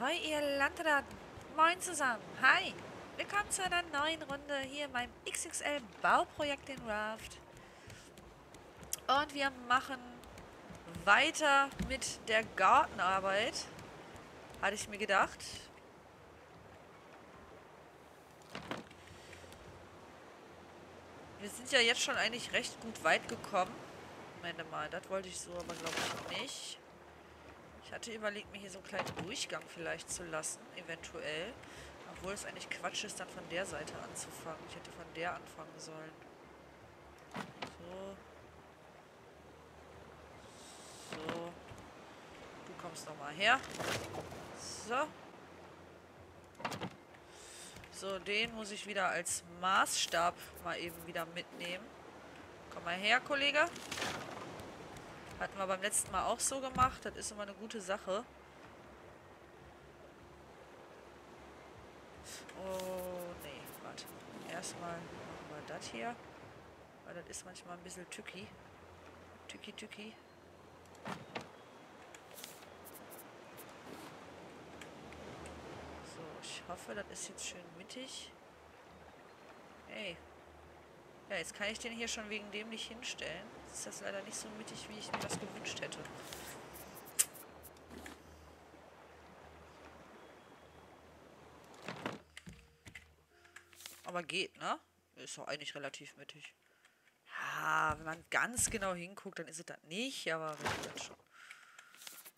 Ahoi ihr Landratten. Moin zusammen. Hi. Willkommen zu einer neuen Runde hier in meinem XXL Bauprojekt in Raft. Und wir machen weiter mit der Gartenarbeit. Hatte ich mir gedacht. Wir sind ja jetzt schon eigentlich recht gut weit gekommen. Moment mal, das wollte ich so aber glaube ich nicht. Ich hatte überlegt, mir hier so einen kleinen Durchgang vielleicht zu lassen, eventuell. Obwohl es eigentlich Quatsch ist, dann von der Seite anzufangen. Ich hätte von der anfangen sollen. So. So. Du kommst nochmal her. So. So, den muss ich wieder als Maßstab mal eben wieder mitnehmen. Komm mal her, Kollege. Hatten wir beim letzten Mal auch so gemacht. Das ist immer eine gute Sache. Oh, nee, warte. Erstmal machen wir das hier. Weil das ist manchmal ein bisschen tücki. Tücki, tücki. So, ich hoffe, das ist jetzt schön mittig. Hey. Ja, jetzt kann ich den hier schon wegen dem nicht hinstellen. Ist das leider nicht so mittig, wie ich mir das gewünscht hätte. Aber geht, ne? Ist doch eigentlich relativ mittig. Ja, wenn man ganz genau hinguckt, dann ist es das nicht, aber wenn schon.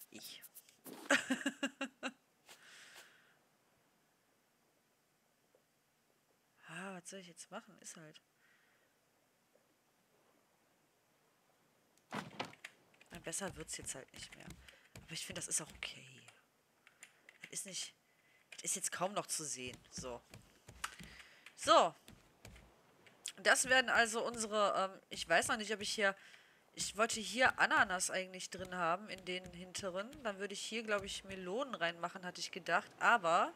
Ich. ah, was soll ich jetzt machen? Ist halt. Besser wird es jetzt halt nicht mehr. Aber ich finde, das ist auch okay. Das ist nicht... Das ist jetzt kaum noch zu sehen. So. So. Das werden also unsere... Ähm, ich weiß noch nicht, ob ich hier... Ich wollte hier Ananas eigentlich drin haben, in den hinteren. Dann würde ich hier, glaube ich, Melonen reinmachen, hatte ich gedacht. Aber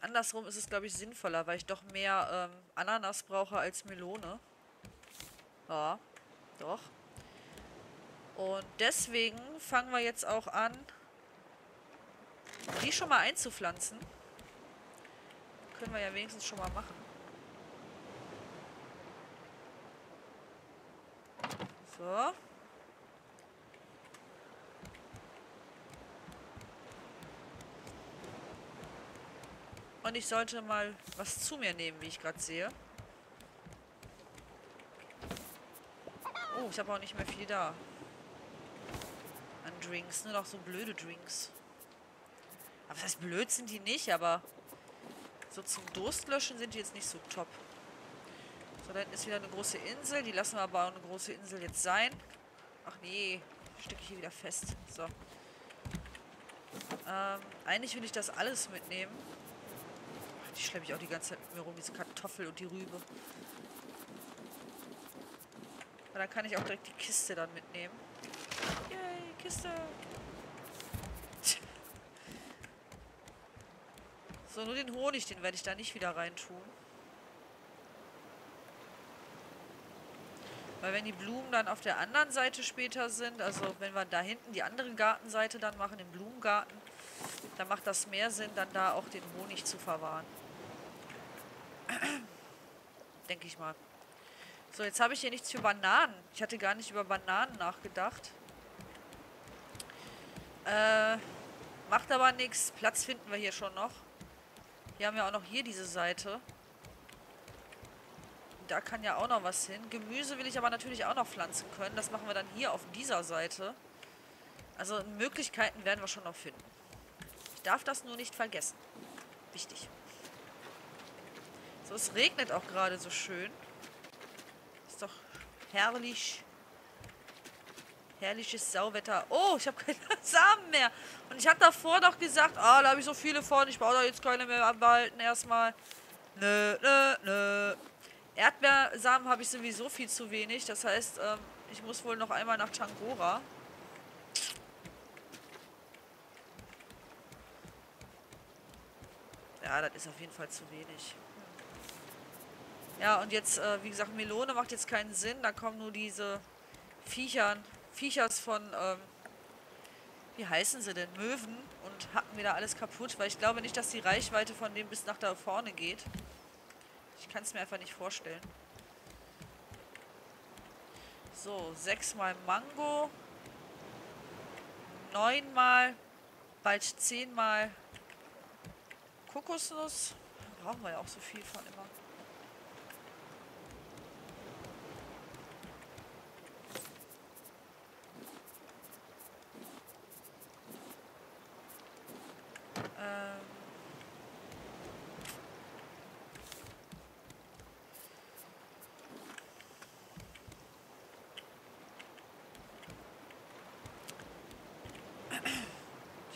andersrum ist es, glaube ich, sinnvoller, weil ich doch mehr ähm, Ananas brauche als Melone. Ja, doch. Und deswegen fangen wir jetzt auch an, die schon mal einzupflanzen. Können wir ja wenigstens schon mal machen. So. Und ich sollte mal was zu mir nehmen, wie ich gerade sehe. Oh, ich habe auch nicht mehr viel da. Drinks, nur noch so blöde Drinks. Aber das heißt, blöd sind die nicht, aber so zum Durstlöschen sind die jetzt nicht so top. So, da hinten ist wieder eine große Insel. Die lassen wir aber eine große Insel jetzt sein. Ach nee, stecke ich hier wieder fest. So. Ähm, eigentlich will ich das alles mitnehmen. Die schleppe ich auch die ganze Zeit mit mir rum, diese Kartoffel und die Rübe. Aber dann kann ich auch direkt die Kiste dann mitnehmen. Kiste. So, nur den Honig, den werde ich da nicht wieder reintun. Weil wenn die Blumen dann auf der anderen Seite später sind, also wenn wir da hinten die andere Gartenseite dann machen, den Blumengarten, dann macht das mehr Sinn, dann da auch den Honig zu verwahren. Denke ich mal. So, jetzt habe ich hier nichts für Bananen. Ich hatte gar nicht über Bananen nachgedacht. Äh, macht aber nichts. Platz finden wir hier schon noch. Wir haben ja auch noch hier diese Seite. Da kann ja auch noch was hin. Gemüse will ich aber natürlich auch noch pflanzen können. Das machen wir dann hier auf dieser Seite. Also Möglichkeiten werden wir schon noch finden. Ich darf das nur nicht vergessen. Wichtig. So, es regnet auch gerade so schön. Ist doch herrlich. Herrliches Sauwetter. Oh, ich habe keine Samen mehr. Und ich habe davor doch gesagt, ah, da habe ich so viele von. Ich brauche da jetzt keine mehr behalten erstmal. Nö, nö, nö. Erdbeersamen habe ich sowieso viel zu wenig. Das heißt, ähm, ich muss wohl noch einmal nach Tangora. Ja, das ist auf jeden Fall zu wenig. Ja, und jetzt, äh, wie gesagt, Melone macht jetzt keinen Sinn. Da kommen nur diese Viechern Viechers von, ähm, wie heißen sie denn, Möwen und hacken wieder alles kaputt, weil ich glaube nicht, dass die Reichweite von dem bis nach da vorne geht. Ich kann es mir einfach nicht vorstellen. So, sechsmal Mango. Neunmal, bald zehnmal Kokosnuss. Brauchen wir ja auch so viel von immer.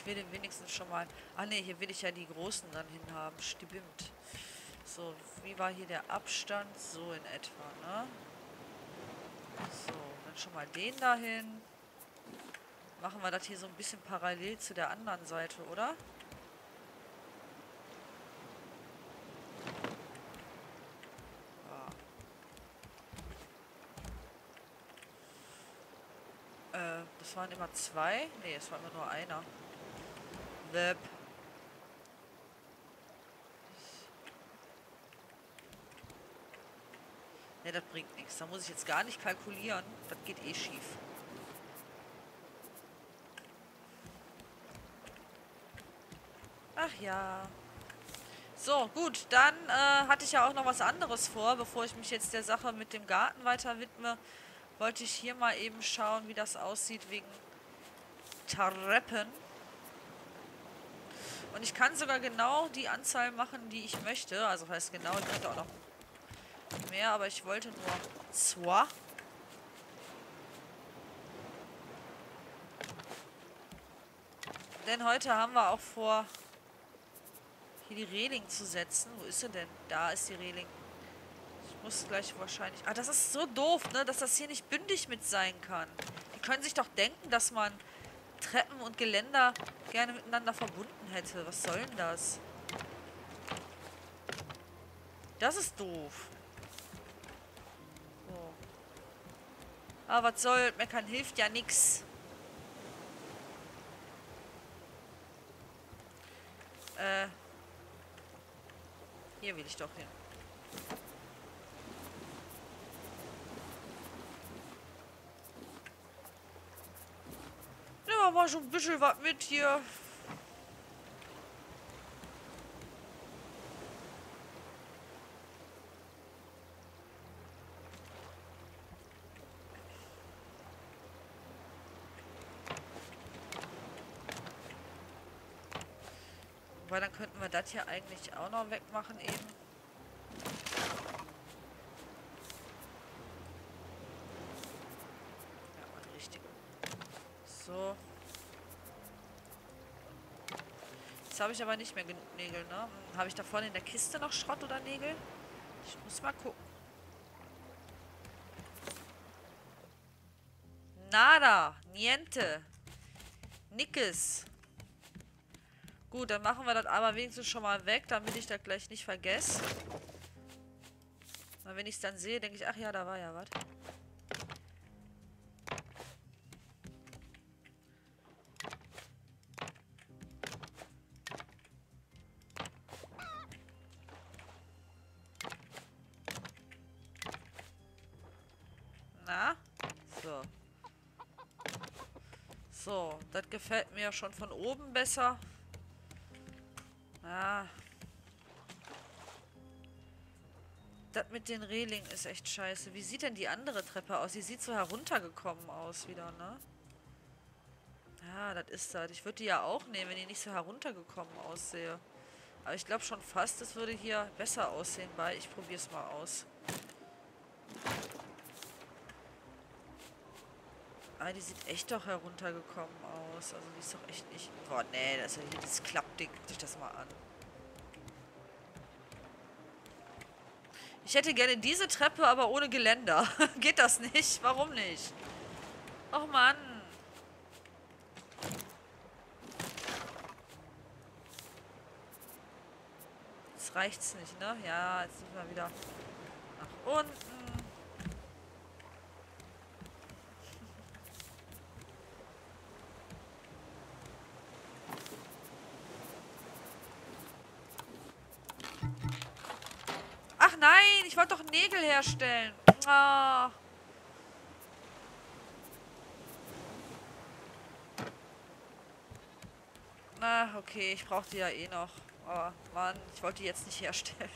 Will den wenigstens schon mal... Ah ne, hier will ich ja die großen dann hinhaben. Stimmt. So, wie war hier der Abstand? So in etwa, ne? So, dann schon mal den dahin. Machen wir das hier so ein bisschen parallel zu der anderen Seite, oder? Ja. Äh, das waren immer zwei? Ne, es war immer nur einer. Web. Ne, das bringt nichts. Da muss ich jetzt gar nicht kalkulieren. Das geht eh schief. Ach ja. So, gut, dann äh, hatte ich ja auch noch was anderes vor, bevor ich mich jetzt der Sache mit dem Garten weiter widme. Wollte ich hier mal eben schauen, wie das aussieht wegen Treppen. Und ich kann sogar genau die Anzahl machen, die ich möchte. Also heißt genau, ich könnte auch noch mehr, aber ich wollte nur zwei. Denn heute haben wir auch vor, hier die Reling zu setzen. Wo ist sie denn? Da ist die Reling. Ich muss gleich wahrscheinlich... Ah, das ist so doof, ne? Dass das hier nicht bündig mit sein kann. Die können sich doch denken, dass man Treppen und Geländer gerne miteinander verbunden hätte. Was soll denn das? Das ist doof. So. Aber was soll, meckern hilft ja nix. Äh. Hier will ich doch hin. Mal schon ein bisschen was mit hier. Weil dann könnten wir das hier eigentlich auch noch wegmachen eben. Ja, mal richtig. So. Habe ich aber nicht mehr genug Nägel, ne? Habe ich da vorne in der Kiste noch Schrott oder Nägel? Ich muss mal gucken. Nada. Niente. Nickes. Gut, dann machen wir das aber wenigstens schon mal weg, damit ich das gleich nicht vergesse. Weil wenn ich es dann sehe, denke ich, ach ja, da war ja was. Das gefällt mir schon von oben besser. Ja. Das mit den Reling ist echt scheiße. Wie sieht denn die andere Treppe aus? Die sieht so heruntergekommen aus wieder, ne? Ja, das ist das. Ich würde die ja auch nehmen, wenn die nicht so heruntergekommen aussehe. Aber ich glaube schon fast, es würde hier besser aussehen bei. Ich probiere es mal aus. Ah, die sieht echt doch heruntergekommen aus. Also die ist doch echt nicht... Boah, nee, das ist ja hier dieses Klappding. Guckt euch das mal an. Ich hätte gerne diese Treppe, aber ohne Geländer. Geht das nicht? Warum nicht? Och, Mann. Jetzt reicht's nicht, ne? Ja, jetzt müssen wir wieder nach unten. ich wollte doch Nägel herstellen. Ah. Na, okay, ich brauche die ja eh noch. Oh, Mann, ich wollte die jetzt nicht herstellen.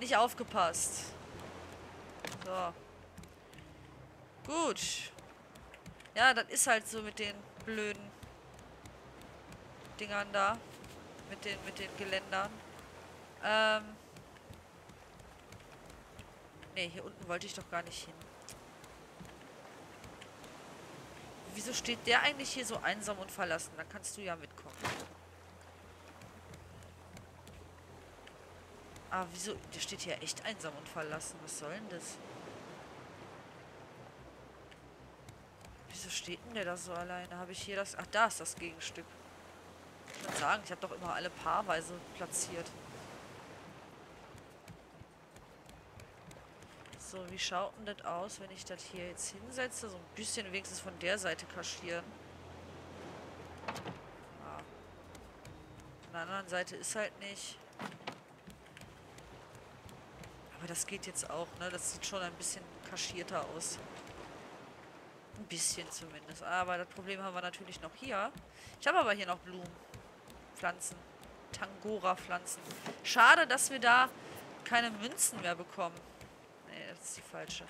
Nicht aufgepasst. So. Gut. Ja, das ist halt so mit den blöden Dingern da. Mit den, mit den Geländern. Ähm. Ne, hier unten wollte ich doch gar nicht hin. Wieso steht der eigentlich hier so einsam und verlassen? Da kannst du ja mitkommen. Ah, wieso? Der steht hier echt einsam und verlassen. Was soll denn das? Wieso steht denn der da so alleine? Habe ich hier das... Ach, da ist das Gegenstück. Ich würde sagen, ich habe doch immer alle paarweise platziert. So, wie schaut denn das aus, wenn ich das hier jetzt hinsetze? So ein bisschen wenigstens von der Seite kaschieren. Ja. Von der anderen Seite ist halt nicht. Aber das geht jetzt auch, ne? Das sieht schon ein bisschen kaschierter aus. Ein bisschen zumindest. Aber das Problem haben wir natürlich noch hier. Ich habe aber hier noch Blumen. Pflanzen. Tangora-Pflanzen. Schade, dass wir da keine Münzen mehr bekommen das ist die falsche.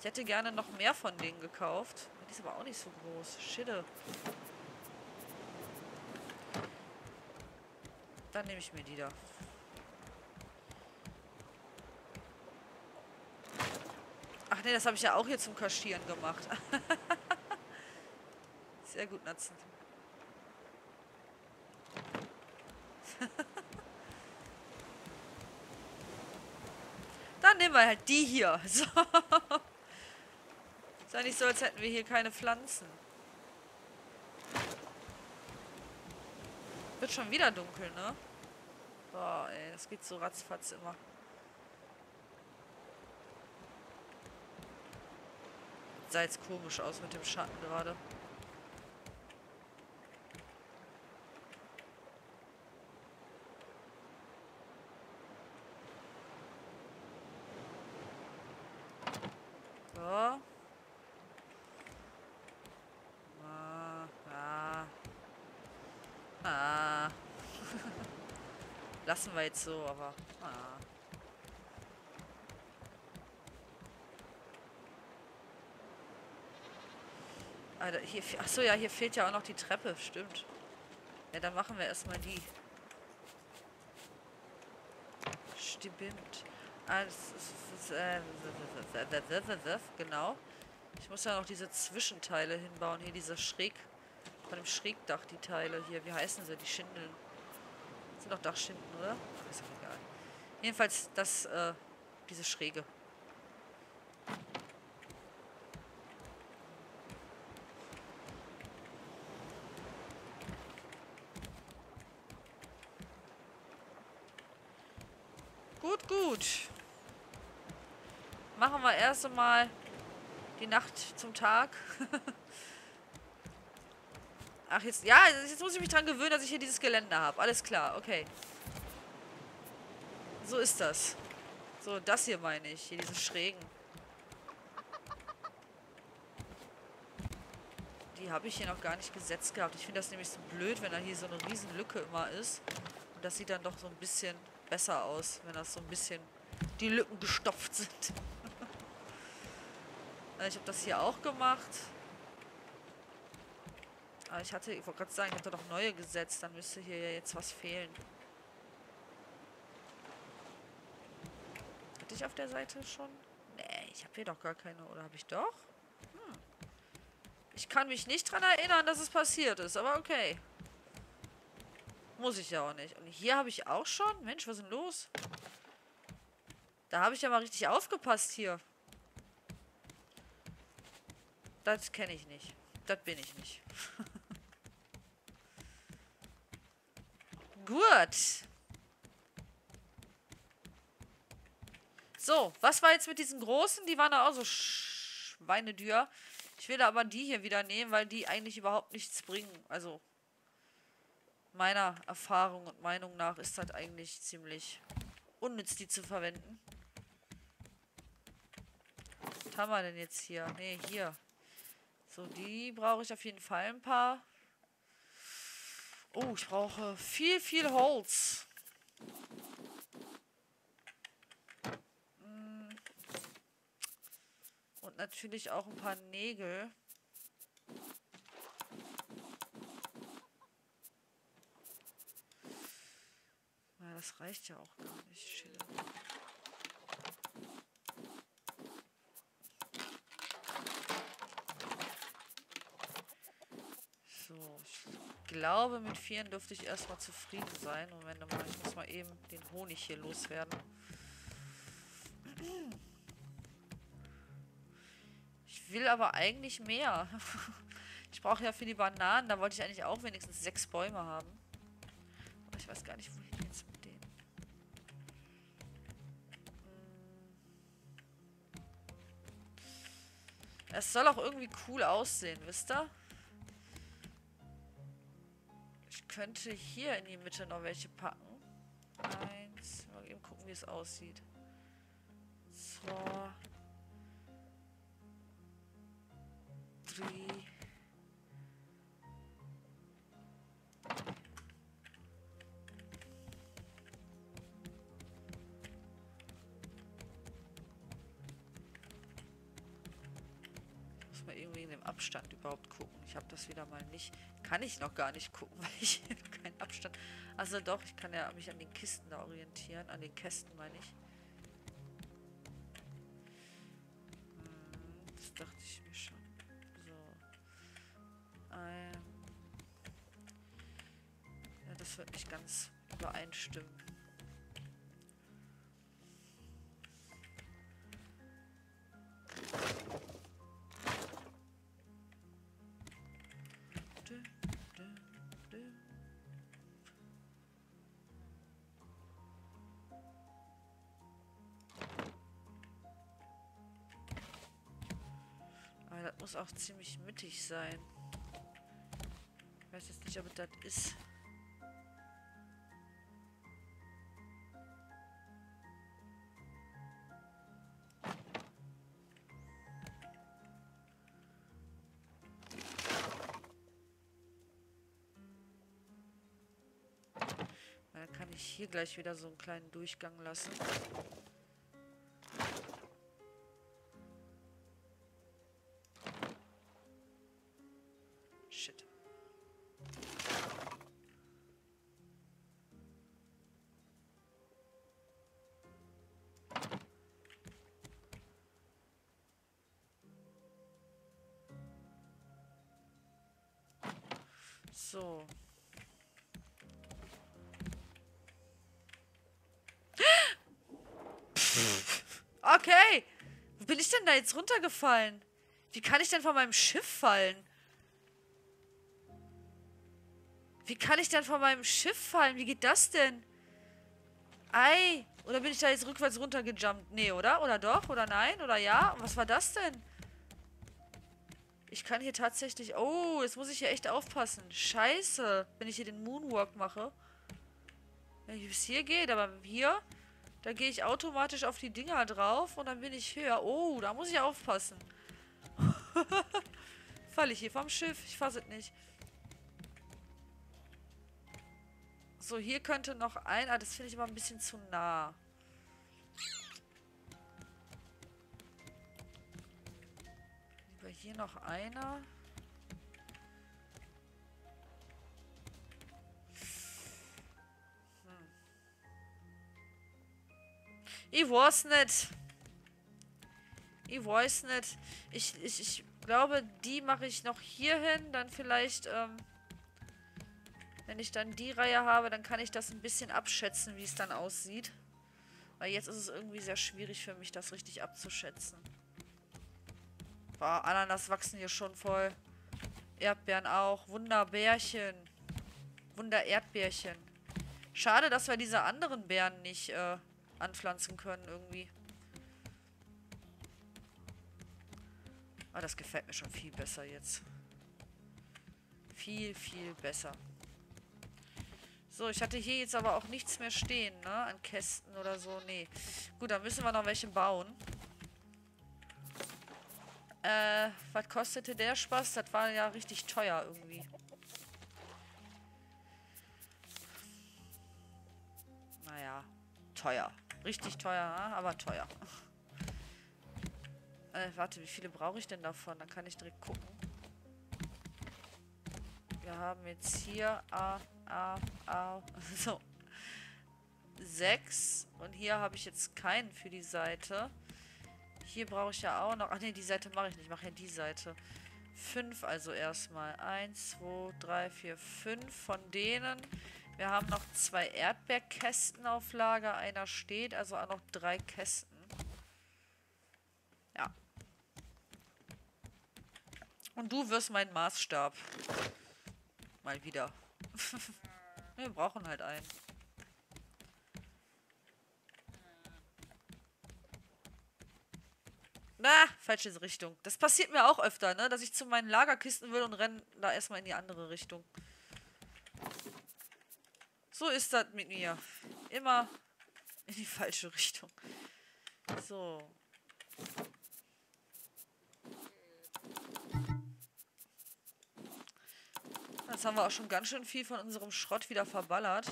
Ich hätte gerne noch mehr von denen gekauft. Die ist aber auch nicht so groß. Schille. Dann nehme ich mir die da. Ach nee, das habe ich ja auch hier zum Kaschieren gemacht. Sehr gut, Natzen. Wir halt die hier. So. Ist ja nicht so, als hätten wir hier keine Pflanzen. Wird schon wieder dunkel, ne? Boah, ey, das geht so ratzfatz immer. Sah jetzt komisch aus mit dem Schatten gerade. Lassen wir jetzt so, aber... Ah. Alter, hier... Achso, ja, hier fehlt ja auch noch die Treppe. Stimmt. Ja, dann machen wir erstmal die. Stimmt. Ah, das ist, genau. Ich muss ja noch diese Zwischenteile hinbauen. Hier diese Schräg... Von dem Schrägdach, die Teile hier. Wie heißen sie? Die Schindeln sind doch Dachschinden, oder? Ist doch egal. Jedenfalls das, äh, diese Schräge. Gut, gut. Machen wir erst einmal die Nacht zum Tag. Ach, jetzt... Ja, jetzt muss ich mich dran gewöhnen, dass ich hier dieses Geländer habe. Alles klar, okay. So ist das. So, das hier meine ich. Hier diese Schrägen. Die habe ich hier noch gar nicht gesetzt gehabt. Ich finde das nämlich so blöd, wenn da hier so eine riesen Lücke immer ist. Und das sieht dann doch so ein bisschen besser aus, wenn das so ein bisschen die Lücken gestopft sind. ich habe das hier auch gemacht. Aber ich hatte, ich wollte gerade sagen, ich hatte doch neue gesetzt. Dann müsste hier ja jetzt was fehlen. Hatte ich auf der Seite schon? Nee, ich habe hier doch gar keine. Oder habe ich doch? Hm. Ich kann mich nicht dran erinnern, dass es passiert ist. Aber okay. Muss ich ja auch nicht. Und hier habe ich auch schon? Mensch, was ist denn los? Da habe ich ja mal richtig aufgepasst hier. Das kenne ich nicht. Das bin ich nicht. Gut. So, was war jetzt mit diesen großen? Die waren da auch so schweinedür. Ich will aber die hier wieder nehmen, weil die eigentlich überhaupt nichts bringen. Also, meiner Erfahrung und Meinung nach ist das eigentlich ziemlich unnütz, die zu verwenden. Was haben wir denn jetzt hier? Ne, hier. So, die brauche ich auf jeden Fall ein paar. Oh, ich brauche viel, viel Holz. Mm. Und natürlich auch ein paar Nägel. Ja, das reicht ja auch gar nicht. Schön. So, ich glaube, mit vieren dürfte ich erstmal zufrieden sein. Moment mal, ich muss mal eben den Honig hier loswerden. Ich will aber eigentlich mehr. Ich brauche ja für die Bananen, da wollte ich eigentlich auch wenigstens sechs Bäume haben. Aber ich weiß gar nicht, wohin jetzt mit denen. Hm. Es soll auch irgendwie cool aussehen, wisst ihr? Könnte hier in die Mitte noch welche packen. Eins. Mal eben gucken, wie es aussieht. Zwei. Drei. Abstand überhaupt gucken. Ich habe das wieder mal nicht kann ich noch gar nicht gucken, weil ich keinen Abstand... Also doch, ich kann ja mich an den Kisten da orientieren. An den Kästen, meine ich. Muss auch ziemlich mittig sein. Ich weiß jetzt nicht, ob das ist. Dann kann ich hier gleich wieder so einen kleinen Durchgang lassen. Denn da jetzt runtergefallen? Wie kann ich denn von meinem Schiff fallen? Wie kann ich denn von meinem Schiff fallen? Wie geht das denn? Ei. Oder bin ich da jetzt rückwärts runtergejumpt? Nee, oder? Oder doch? Oder nein? Oder ja? Was war das denn? Ich kann hier tatsächlich... Oh, jetzt muss ich hier echt aufpassen. Scheiße, wenn ich hier den Moonwalk mache. Wenn ich bis hier geht, aber hier... Da gehe ich automatisch auf die Dinger drauf und dann bin ich höher. Oh, da muss ich aufpassen. Falle ich hier vom Schiff? Ich fasse es nicht. So, hier könnte noch ein... Ah, das finde ich immer ein bisschen zu nah. hier noch einer. Ich weiß nicht. Ich weiß nicht. Ich, ich, ich glaube, die mache ich noch hier hin. Dann vielleicht, ähm, wenn ich dann die Reihe habe, dann kann ich das ein bisschen abschätzen, wie es dann aussieht. Weil jetzt ist es irgendwie sehr schwierig für mich, das richtig abzuschätzen. Boah, Ananas wachsen hier schon voll. Erdbeeren auch. Wunderbärchen. Wunder-Erdbeerchen. Schade, dass wir diese anderen Beeren nicht äh, anpflanzen können irgendwie. Ah, das gefällt mir schon viel besser jetzt. Viel, viel besser. So, ich hatte hier jetzt aber auch nichts mehr stehen, ne? An Kästen oder so. Nee. Gut, dann müssen wir noch welche bauen. Äh, was kostete der Spaß? Das war ja richtig teuer irgendwie. Naja, teuer. Richtig teuer, ne? aber teuer. Äh, warte, wie viele brauche ich denn davon? Dann kann ich direkt gucken. Wir haben jetzt hier A, A, A, so. Sechs. Und hier habe ich jetzt keinen für die Seite. Hier brauche ich ja auch noch... Ach ne, die Seite mache ich nicht. Ich mache ja die Seite. Fünf also erstmal. Eins, zwei, drei, vier, fünf von denen. Wir haben noch zwei Erdbeerkästen auf Lager. Einer steht, also auch noch drei Kästen. Ja. Und du wirst mein Maßstab. Mal wieder. Wir brauchen halt einen. Na, falsche Richtung. Das passiert mir auch öfter, ne? Dass ich zu meinen Lagerkisten will und renne da erstmal in die andere Richtung. So ist das mit mir. Immer in die falsche Richtung. So. Jetzt haben wir auch schon ganz schön viel von unserem Schrott wieder verballert.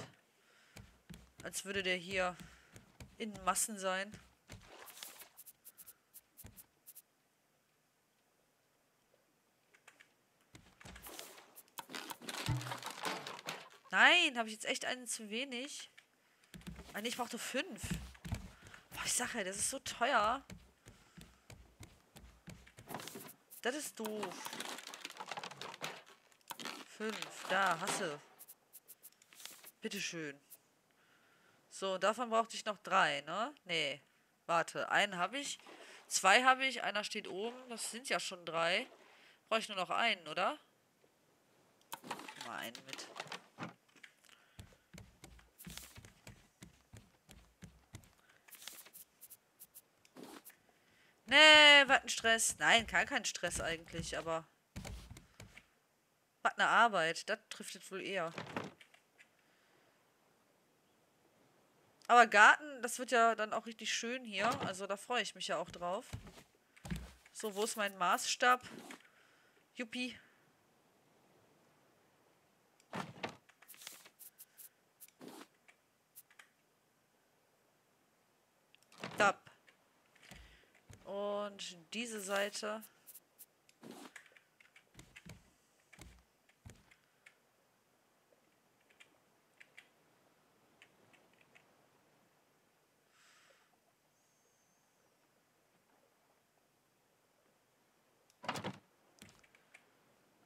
Als würde der hier in Massen sein. Nein, habe ich jetzt echt einen zu wenig? Nein, ich brauchte fünf. Boah, ich sage ja, das ist so teuer. Das ist doof. Fünf. Da, hasse. Bitteschön. So, davon brauchte ich noch drei, ne? Nee. Warte, einen habe ich. Zwei habe ich, einer steht oben. Das sind ja schon drei. Brauche ich nur noch einen, oder? Mal einen mit. Nee, was ein Stress. Nein, gar kein Stress eigentlich, aber... Was eine Arbeit. Das trifft es wohl eher. Aber Garten, das wird ja dann auch richtig schön hier. Also da freue ich mich ja auch drauf. So, wo ist mein Maßstab? Juppie. Und diese Seite.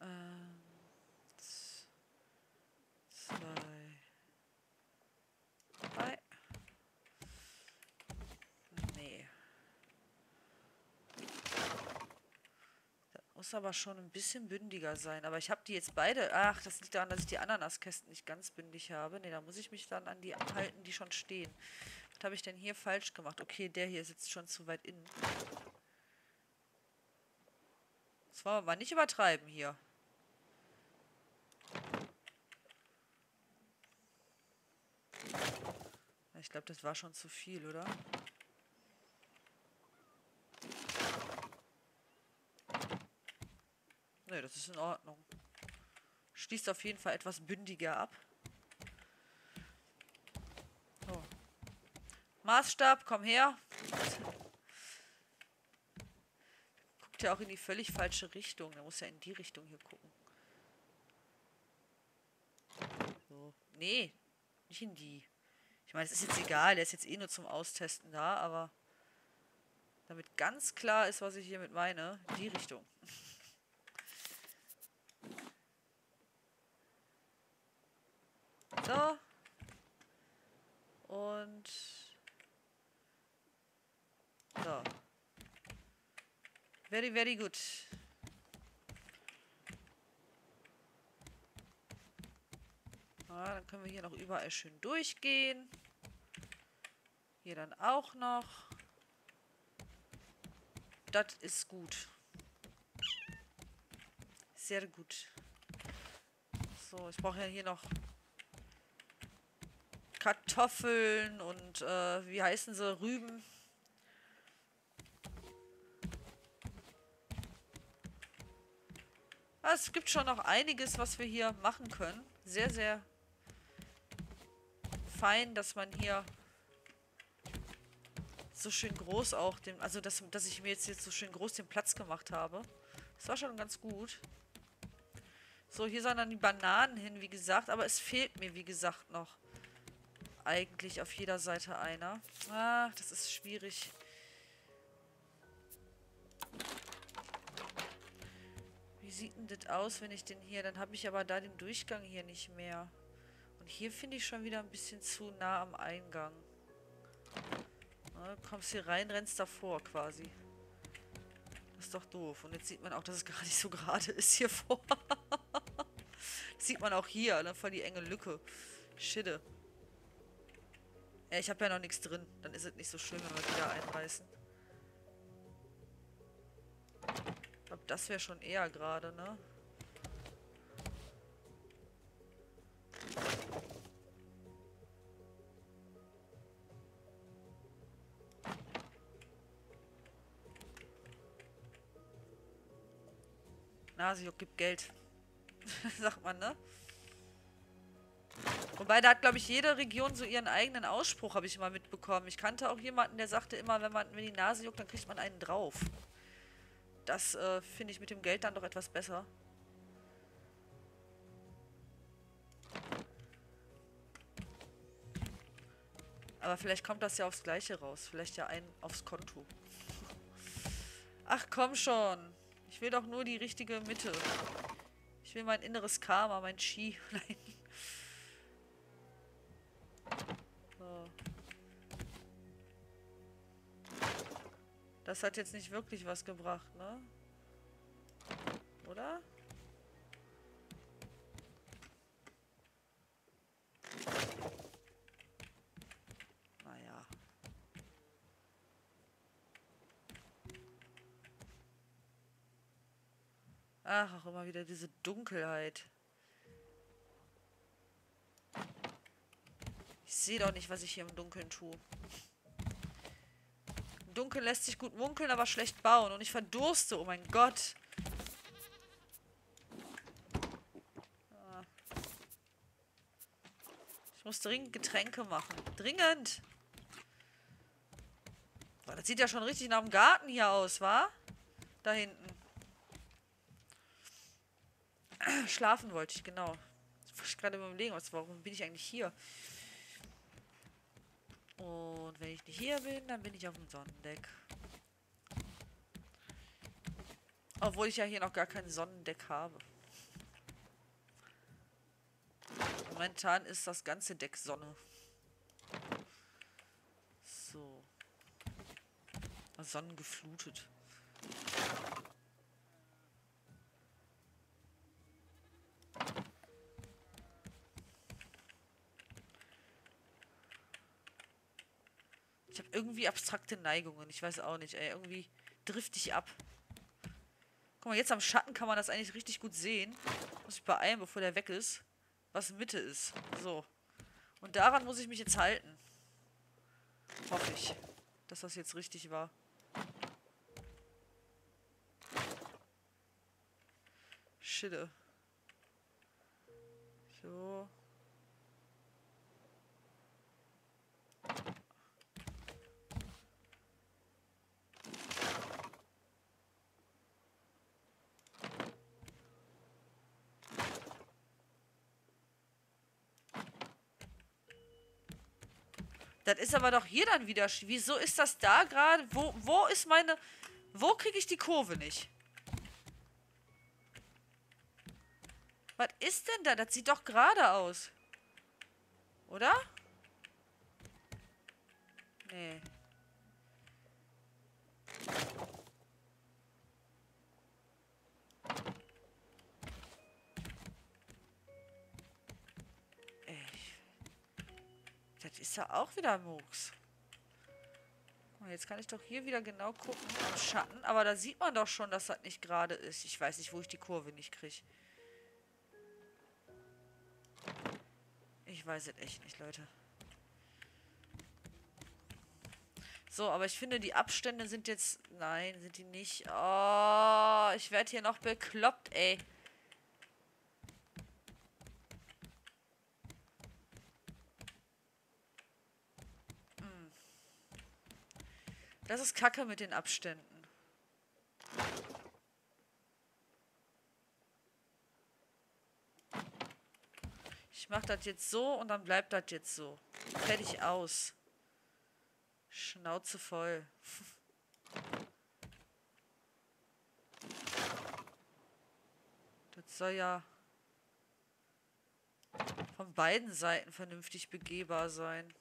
Ähm, z- zwei, drei. Nee. Das muss aber schon ein bisschen bündiger sein. Aber ich habe die jetzt beide. Ach, das liegt daran, dass ich die Ananaskästen nicht ganz bündig habe. Nee, da muss ich mich dann an die halten, die schon stehen. Was habe ich denn hier falsch gemacht? Okay, der hier sitzt schon zu weit innen. Das wollen wir mal nicht übertreiben hier. Ich glaube, das war schon zu viel, oder? Ne, das ist in Ordnung. Schließt auf jeden Fall etwas bündiger ab. So. Maßstab, komm her. Guckt ja auch in die völlig falsche Richtung. Der muss ja in die Richtung hier gucken. So. Nee, nicht in die. Ich meine, es ist jetzt egal, der ist jetzt eh nur zum Austesten da, aber damit ganz klar ist, was ich hiermit meine, die Richtung. So. Und so. Very, very good. Ja, dann können wir hier noch überall schön durchgehen. Hier dann auch noch. Das ist gut. Sehr gut. So, ich brauche ja hier noch Kartoffeln und äh, wie heißen sie? Rüben. Ah, es gibt schon noch einiges, was wir hier machen können. Sehr, sehr fein, dass man hier so schön groß auch den, also dass, dass ich mir jetzt, jetzt so schön groß den Platz gemacht habe. Das war schon ganz gut. So, hier sollen dann die Bananen hin, wie gesagt. Aber es fehlt mir, wie gesagt, noch eigentlich auf jeder Seite einer. Ah, das ist schwierig. Wie sieht denn das aus, wenn ich den hier... Dann habe ich aber da den Durchgang hier nicht mehr. Und hier finde ich schon wieder ein bisschen zu nah am Eingang. Na, kommst hier rein, rennst davor quasi. Das ist doch doof. Und jetzt sieht man auch, dass es gar nicht so gerade ist hier vor. das sieht man auch hier, ne? Voll die enge Lücke. Schidde. Ja, ich habe ja noch nichts drin. Dann ist es nicht so schlimm, wenn wir wieder einreißen. Ich glaube, das wäre schon eher gerade, ne? Nasiok gibt Geld. Sagt man, ne? Wobei, da hat, glaube ich, jede Region so ihren eigenen Ausspruch, habe ich mal mitbekommen. Ich kannte auch jemanden, der sagte immer, wenn man wenn die Nase juckt, dann kriegt man einen drauf. Das äh, finde ich mit dem Geld dann doch etwas besser. Aber vielleicht kommt das ja aufs Gleiche raus. Vielleicht ja ein aufs Konto. Ach komm schon. Ich will doch nur die richtige Mitte. Ich will mein inneres Karma, mein Ski. Nein. Das hat jetzt nicht wirklich was gebracht, ne? Oder? Naja. Ach, auch immer wieder diese Dunkelheit. Sehe doch nicht, was ich hier im Dunkeln tue. Im Dunkeln lässt sich gut munkeln, aber schlecht bauen. Und ich verdurste, oh mein Gott. Ah. Ich muss dringend Getränke machen. Dringend! Boah, das sieht ja schon richtig nach dem Garten hier aus, wa? Da hinten. Schlafen wollte ich, genau. Ich gerade überlegen, was, warum bin ich eigentlich hier? Und wenn ich nicht hier bin, dann bin ich auf dem Sonnendeck. Obwohl ich ja hier noch gar kein Sonnendeck habe. Momentan ist das ganze Deck Sonne. So. Sonnengeflutet. Ich habe irgendwie abstrakte Neigungen. Ich weiß auch nicht, ey. Irgendwie drift ich ab. Guck mal, jetzt am Schatten kann man das eigentlich richtig gut sehen. Muss ich beeilen, bevor der weg ist. Was Mitte ist. So. Und daran muss ich mich jetzt halten. Hoffe ich, dass das jetzt richtig war. Schille. So. Das ist aber doch hier dann wieder... Wieso ist das da gerade? Wo, wo ist meine... Wo kriege ich die Kurve nicht? Was ist denn da? Das sieht doch gerade aus. Oder? Nee. auch wieder Murks. Und jetzt kann ich doch hier wieder genau gucken am Schatten. Aber da sieht man doch schon, dass das nicht gerade ist. Ich weiß nicht, wo ich die Kurve nicht kriege. Ich weiß es echt nicht, Leute. So, aber ich finde, die Abstände sind jetzt... Nein, sind die nicht. Oh, ich werde hier noch bekloppt, ey. Das ist kacke mit den Abständen. Ich mache das jetzt so und dann bleibt das jetzt so. Fertig aus. Schnauze voll. Das soll ja von beiden Seiten vernünftig begehbar sein.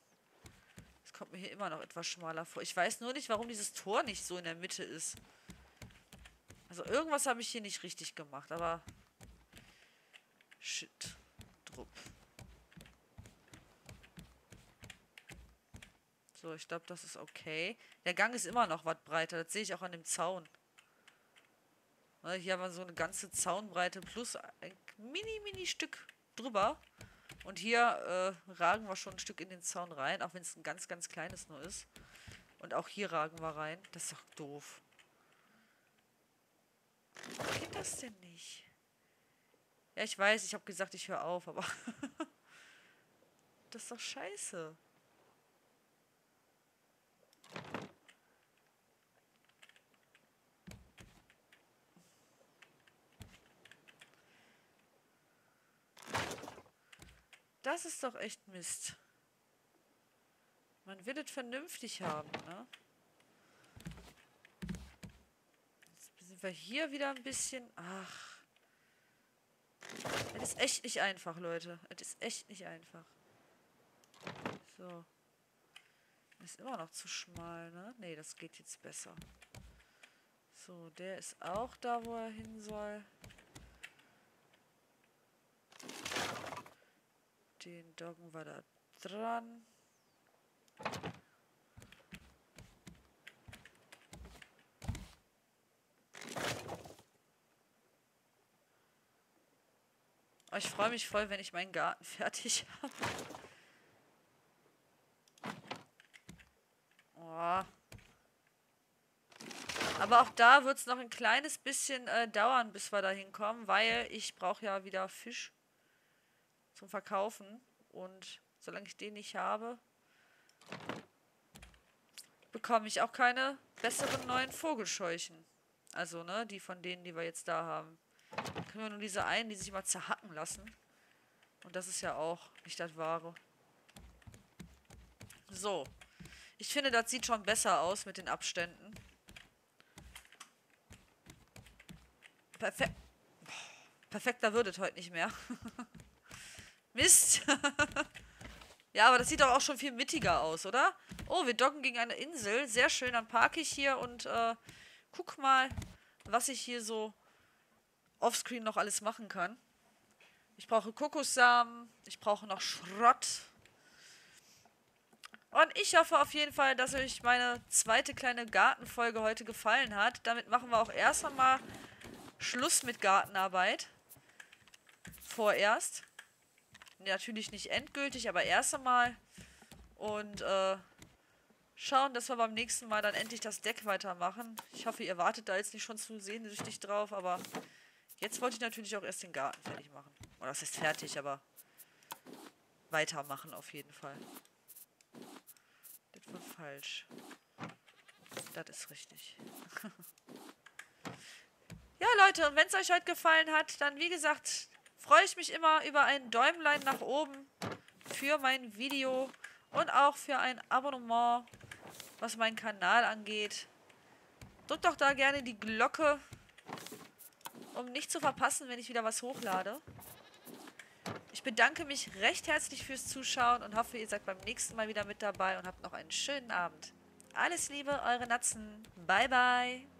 Kommt mir hier immer noch etwas schmaler vor. Ich weiß nur nicht, warum dieses Tor nicht so in der Mitte ist. Also irgendwas habe ich hier nicht richtig gemacht, aber... Shit. Drupp. So, ich glaube, das ist okay. Der Gang ist immer noch was breiter. Das sehe ich auch an dem Zaun. Ne, hier haben wir so eine ganze Zaunbreite plus ein mini, mini Stück drüber. Und hier äh, ragen wir schon ein Stück in den Zaun rein, auch wenn es ein ganz, ganz kleines nur ist. Und auch hier ragen wir rein. Das ist doch doof. Warum geht das denn nicht? Ja, ich weiß, ich habe gesagt, ich höre auf, aber... das ist doch scheiße. Das ist doch echt Mist. Man will es vernünftig haben, ne? Jetzt sind wir hier wieder ein bisschen... Ach. Es ist echt nicht einfach, Leute. Es ist echt nicht einfach. So. Ist immer noch zu schmal, ne? Ne, das geht jetzt besser. So, der ist auch da, wo er hin soll. Den doggen wir da dran. Oh, ich freue mich voll, wenn ich meinen Garten fertig habe. Oh. Aber auch da wird es noch ein kleines bisschen äh, dauern, bis wir da hinkommen, weil ich brauche ja wieder Fisch zum Verkaufen. Und solange ich den nicht habe, bekomme ich auch keine besseren neuen Vogelscheuchen. Also, ne, die von denen, die wir jetzt da haben. Dann können wir nur diese einen, die sich mal zerhacken lassen. Und das ist ja auch nicht das Wahre. So. Ich finde, das sieht schon besser aus mit den Abständen. Perfekt. Perfekter würde es heute nicht mehr. Mist. ja, aber das sieht doch auch schon viel mittiger aus, oder? Oh, wir docken gegen eine Insel. Sehr schön. Dann parke ich hier und äh, guck mal, was ich hier so offscreen noch alles machen kann. Ich brauche Kokossamen. Ich brauche noch Schrott. Und ich hoffe auf jeden Fall, dass euch meine zweite kleine Gartenfolge heute gefallen hat. Damit machen wir auch erst einmal Schluss mit Gartenarbeit. Vorerst natürlich nicht endgültig, aber erst einmal. Und äh, schauen, dass wir beim nächsten Mal dann endlich das Deck weitermachen. Ich hoffe, ihr wartet da jetzt nicht schon zu sehnsüchtig drauf, aber jetzt wollte ich natürlich auch erst den Garten fertig machen. Oder das ist fertig, aber weitermachen auf jeden Fall. Das war falsch. Das ist richtig. ja, Leute, und wenn es euch heute gefallen hat, dann wie gesagt, freue ich mich immer über ein Däumlein nach oben für mein Video und auch für ein Abonnement, was meinen Kanal angeht. Drückt doch da gerne die Glocke, um nicht zu verpassen, wenn ich wieder was hochlade. Ich bedanke mich recht herzlich fürs Zuschauen und hoffe, ihr seid beim nächsten Mal wieder mit dabei und habt noch einen schönen Abend. Alles Liebe, eure Natzen. Bye, bye.